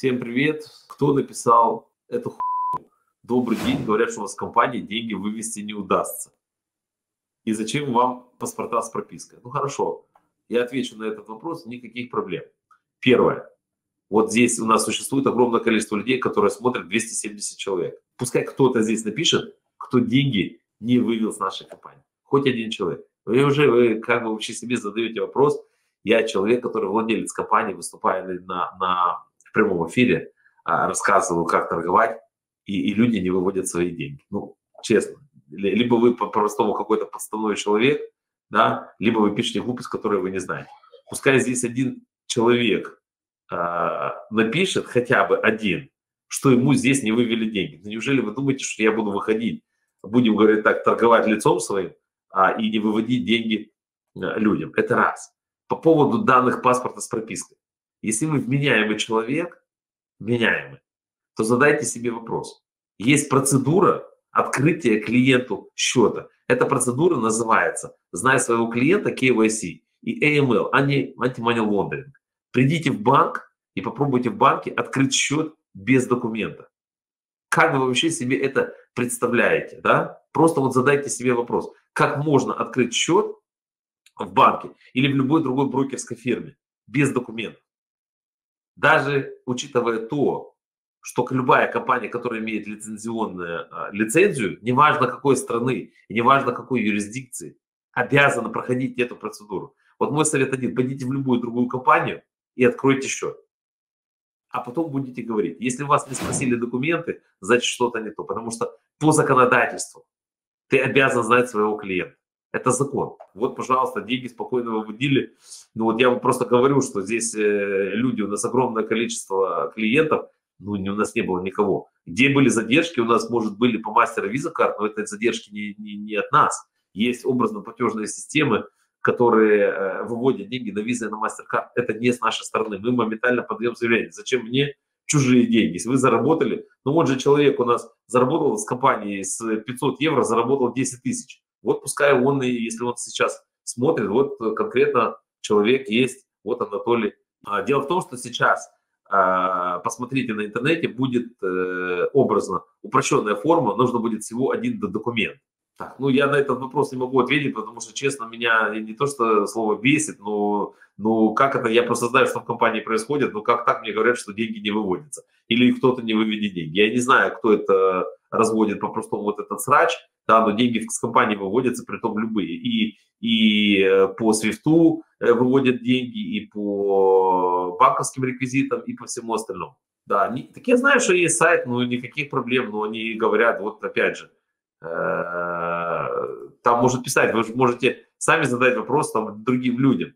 Всем привет. Кто написал эту хуйню? Добрый день. Говорят, что у вас в компании деньги вывести не удастся. И зачем вам паспорта с пропиской? Ну хорошо, я отвечу на этот вопрос, никаких проблем. Первое. Вот здесь у нас существует огромное количество людей, которые смотрят 270 человек. Пускай кто-то здесь напишет, кто деньги не вывел с нашей компании. Хоть один человек. Вы уже вы как бы вообще себе задаете вопрос. Я человек, который владелец компании, выступая на, на прямом эфире а, рассказываю, как торговать, и, и люди не выводят свои деньги. Ну, честно. Либо вы по-простому какой-то подставной человек, да, либо вы пишете глупость, которую вы не знаете. Пускай здесь один человек э, напишет, хотя бы один, что ему здесь не вывели деньги. Ну, неужели вы думаете, что я буду выходить, будем говорить так, торговать лицом своим, а, и не выводить деньги а, людям? Это раз. По поводу данных паспорта с пропиской. Если вы вменяемый человек, вменяемый, то задайте себе вопрос. Есть процедура открытия клиенту счета. Эта процедура называется «Знай своего клиента KYC» и AML, Anti-Money Laundering. Придите в банк и попробуйте в банке открыть счет без документа. Как вы вообще себе это представляете? Да? Просто вот задайте себе вопрос. Как можно открыть счет в банке или в любой другой брокерской фирме без документов? даже учитывая то, что любая компания, которая имеет лицензионную а, лицензию, неважно какой страны и неважно какой юрисдикции, обязана проходить эту процедуру. Вот мой совет один, пойдите в любую другую компанию и откройте счет. А потом будете говорить, если вас не спросили документы, значит что-то не то. Потому что по законодательству ты обязан знать своего клиента. Это закон. Вот, пожалуйста, деньги спокойно выводили. Ну вот я вам просто говорю, что здесь э, люди, у нас огромное количество клиентов, ну у нас не было никого. Где были задержки, у нас, может, были по мастеру виза карт, но это задержки не, не, не от нас. Есть образно-платежные системы, которые э, выводят деньги на визы и на мастер-карт. Это не с нашей стороны. Мы моментально подаем заявление. Зачем мне чужие деньги? Если вы заработали, ну вот же человек у нас заработал с компанией с 500 евро, заработал 10 тысяч. Вот пускай он, и если он сейчас смотрит, вот конкретно человек есть, вот Анатолий. А, дело в том, что сейчас, а, посмотрите на интернете, будет э, образно упрощенная форма, нужно будет всего один документ. Так, ну я на этот вопрос не могу ответить, потому что, честно, меня не то, что слово бесит, но ну как это, я просто знаю, что в компании происходит, но как так мне говорят, что деньги не выводятся, или кто-то не выведет деньги. Я не знаю, кто это разводит по-простому вот этот срач, да, но деньги с компании выводятся, при том любые. И, и э, по свифту э, выводят деньги, и по банковским реквизитам, и по всему остальному. Да, не, так я знаю, что есть сайт, но никаких проблем, но они говорят, вот опять же, э, может писать, вы можете сами задать вопрос там, другим людям.